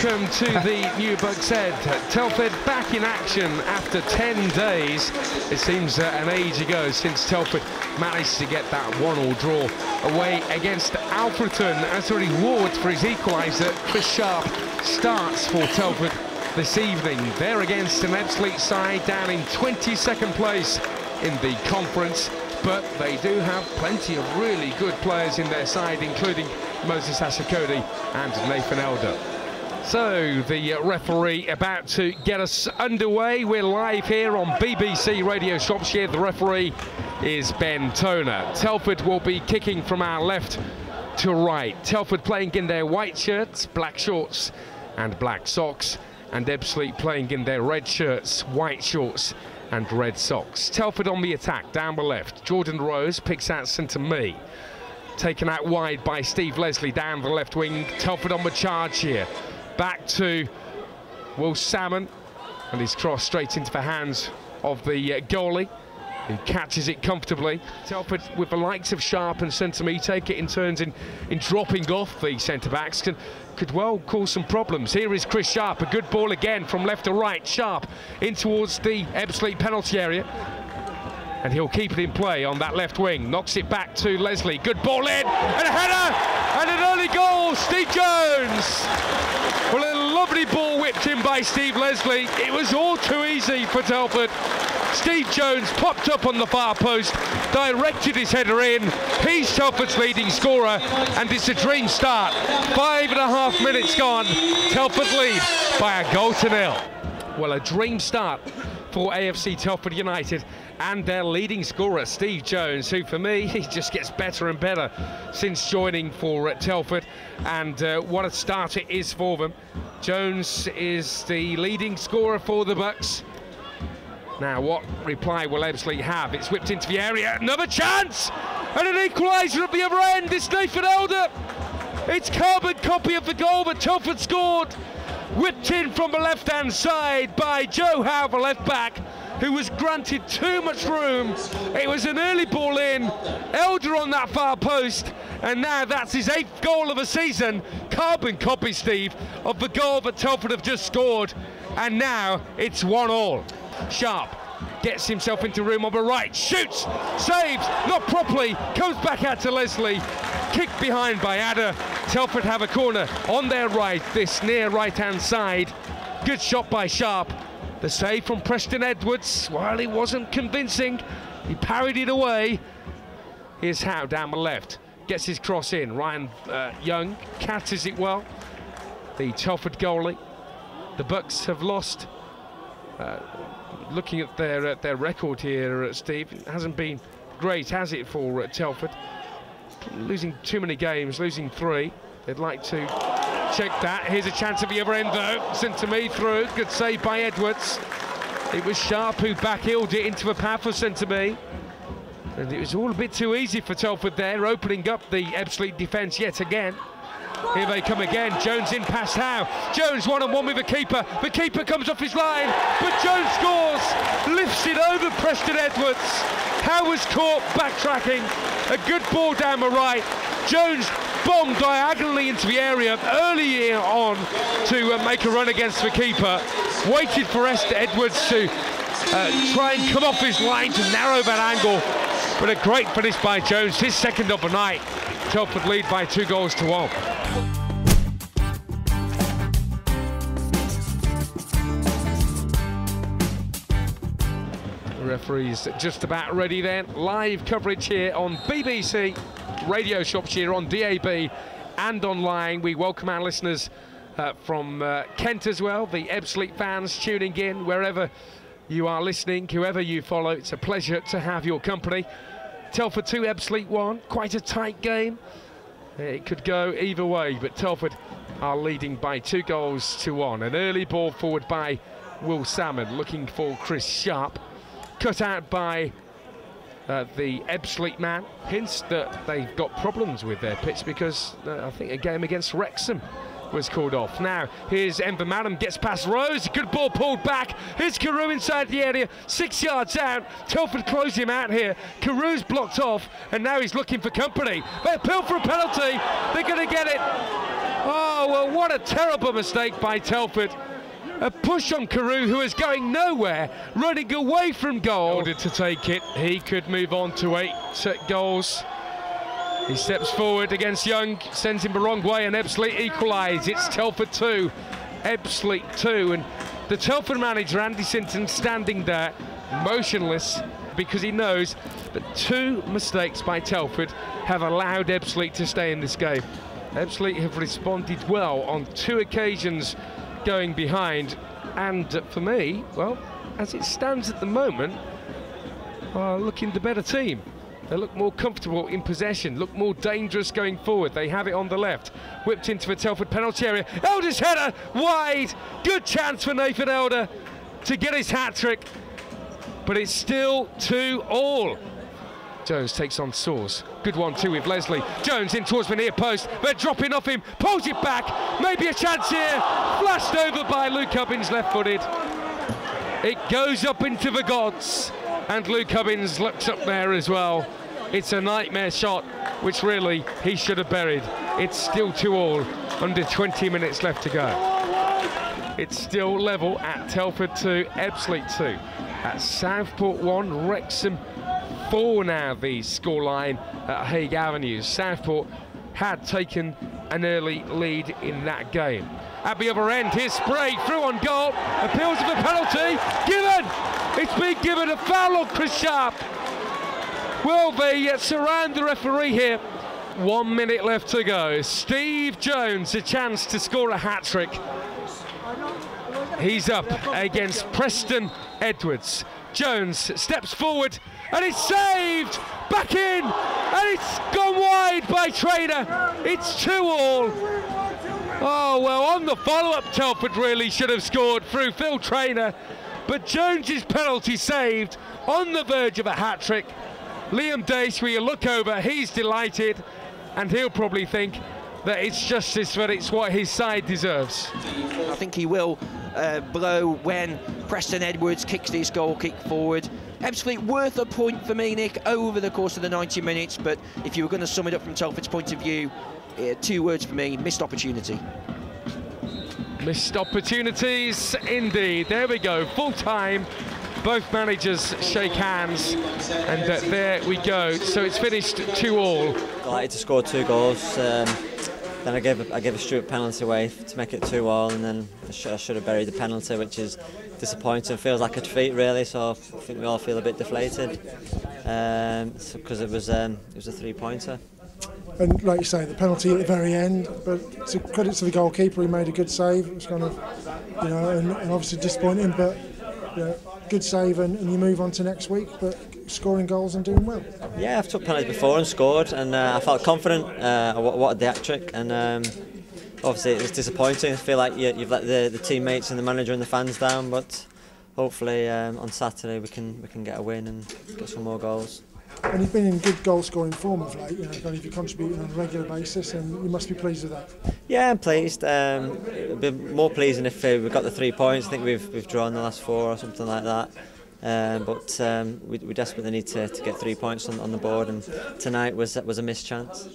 Welcome to the new Bucks Head. Telford back in action after 10 days. It seems uh, an age ago since Telford managed to get that one-all draw away against Alfreton. As a reward for his equaliser, Chris Sharp starts for Telford this evening. They're against an Ebbsfleet side down in 22nd place in the conference, but they do have plenty of really good players in their side, including Moses Ashikodi and Nathan Elder. So the uh, referee about to get us underway. We're live here on BBC Radio Shropshire. The referee is Ben Toner. Telford will be kicking from our left to right. Telford playing in their white shirts, black shorts and black socks. And Ebbsfleet playing in their red shirts, white shorts and red socks. Telford on the attack, down the left. Jordan Rose picks out centre me. Taken out wide by Steve Leslie down the left wing. Telford on the charge here back to Will Salmon and he's crossed straight into the hands of the uh, goalie who catches it comfortably. Telford with the likes of Sharp and Centre-Me take it in turns in, in dropping off the centre-backs can could well cause some problems. Here is Chris Sharp, a good ball again from left to right. Sharp in towards the Ebbsfleet penalty area and he'll keep it in play on that left wing. Knocks it back to Leslie. Good ball in, and a header, and an early goal. Steve Jones. Lovely ball whipped in by Steve Leslie. It was all too easy for Telford. Steve Jones popped up on the far post, directed his header in. He's Telford's leading scorer, and it's a dream start. Five and a half minutes gone. Telford lead by a goal to nil. Well, a dream start for AFC Telford United and their leading scorer, Steve Jones, who for me, he just gets better and better since joining for uh, Telford. And uh, what a start it is for them. Jones is the leading scorer for the Bucks. Now, what reply will Ebbsfleet have? It's whipped into the area. Another chance! And an equaliser at the other end. It's Nathan Elder. It's carbon copy of the goal that Telford scored. Whipped in from the left-hand side by Joe Howe, the left back who was granted too much room. It was an early ball in, Elder on that far post, and now that's his eighth goal of a season. Carbon copy, Steve, of the goal that Telford have just scored, and now it's one all. Sharp gets himself into room on the right, shoots, saves, not properly, comes back out to Leslie, kicked behind by Adder. Telford have a corner on their right, this near right-hand side. Good shot by Sharp, the save from Preston Edwards, while he wasn't convincing, he parried it away. Here's Howe down the left, gets his cross in. Ryan uh, Young catches it well. The Telford goalie. The Bucks have lost. Uh, looking at their uh, their record here, Steve, it hasn't been great, has it, for uh, Telford? Losing too many games, losing three. They'd like to check that. Here's a chance at the other end, though. Sent to me through. Good save by Edwards. It was Sharp who back-heeled it into the path of Centre-Me. And it was all a bit too easy for Telford there, opening up the Ebbsfleet defence yet again. Here they come again. Jones in past Howe. Jones one on one with the keeper. The keeper comes off his line, but Jones scores. Lifts it over Preston Edwards. Howe was caught backtracking. A good ball down the right. Jones bombed diagonally into the area early on to uh, make a run against the keeper. Waited for Esther Edwards to uh, try and come off his line to narrow that angle. But a great finish by Jones, his second of the night. Telford lead by two goals to one. Referees just about ready then. Live coverage here on BBC Radio Shropshire on DAB and online. We welcome our listeners uh, from uh, Kent as well, the Ebbsfleet fans tuning in wherever you are listening, whoever you follow. It's a pleasure to have your company. Telford 2, Ebbsfleet 1. Quite a tight game. It could go either way, but Telford are leading by two goals to one. An early ball forward by Will Salmon, looking for Chris Sharp. Cut out by uh, the Ebbsfleet man. Hints that they've got problems with their pitch because uh, I think a game against Wrexham was called off. Now, here's Enver Madam, gets past Rose, good ball pulled back. Here's Carew inside the area, six yards out. Telford close him out here. Carew's blocked off, and now he's looking for company. They appeal for a penalty. They're going to get it. Oh, well, what a terrible mistake by Telford. A push on Carew, who is going nowhere, running away from goal. Ordered to take it. He could move on to eight set goals. He steps forward against Young, sends him the wrong way, and Ebbsfleet equalise. It's Telford 2, Ebbsfleet 2. And the Telford manager, Andy Sinton, standing there, motionless, because he knows that two mistakes by Telford have allowed Ebbsfleet to stay in this game. Ebbsfleet have responded well on two occasions going behind. And for me, well, as it stands at the moment, are looking the better team. They look more comfortable in possession, look more dangerous going forward. They have it on the left. Whipped into the Telford penalty area. Elder's header wide. Good chance for Nathan Elder to get his hat trick. But it's still 2 all. Jones takes on Source. Good one too with Leslie. Jones in towards the near post. They're dropping off him. Pulls it back. Maybe a chance here. Flashed over by Luke Hubbins left footed. It goes up into the gods. And Luke Hubbins looks up there as well. It's a nightmare shot, which really he should have buried. It's still 2 all. Under 20 minutes left to go. It's still level at Telford 2, Ebbsfleet 2. At Southport 1, Wrexham four now the scoreline at Haig Avenue. Southport had taken an early lead in that game. At the other end, here's Spray through on goal, appeals for the penalty, given! It's been given a foul on Chris Sharp. Will they uh, surround the referee here? One minute left to go. Steve Jones, a chance to score a hat trick. He's up against Preston Edwards. Jones steps forward and it's saved back in and it's gone wide by Trainer. It's two all. Oh well, on the follow-up, Telford really should have scored through Phil Trainer, but Jones's penalty saved on the verge of a hat trick. Liam Daish, where you look over, he's delighted, and he'll probably think that it's justice, but it's what his side deserves. I think he will uh, blow when Preston Edwards kicks this goal kick forward. Absolutely worth a point for me, Nick, over the course of the 90 minutes. But if you were going to sum it up from Telford's point of view, two words for me, missed opportunity. Missed opportunities, indeed. There we go, full time. Both managers shake hands, and uh, there we go. So it's finished two all. Delighted to score two goals. Um, then I gave a, I gave a stupid penalty away to make it two all, and then I, sh I should have buried the penalty, which is disappointing. Feels like a defeat really, so I think we all feel a bit deflated because um, so, it was um, it was a three pointer. And like you say, the penalty at the very end, but to credit to the goalkeeper, he made a good save. It was kind of, you know, and, and obviously disappointing, but good save, and, and you move on to next week. But scoring goals and doing well. Yeah, I've took penalties before and scored, and uh, I felt confident. Uh, wanted the hat trick, and um, obviously it's disappointing. I feel like you, have let the, the teammates and the manager and the fans down, but hopefully um, on Saturday we can we can get a win and get some more goals. And you've been in good goal scoring form of late, you know, if you're contributing on a regular basis and you must be pleased with that. Yeah, I'm pleased. Um, it would be more pleasing if uh, we got the three points. I think we've, we've drawn the last four or something like that. Um, but um, we, we desperately need to, to get three points on, on the board and tonight was, was a missed chance.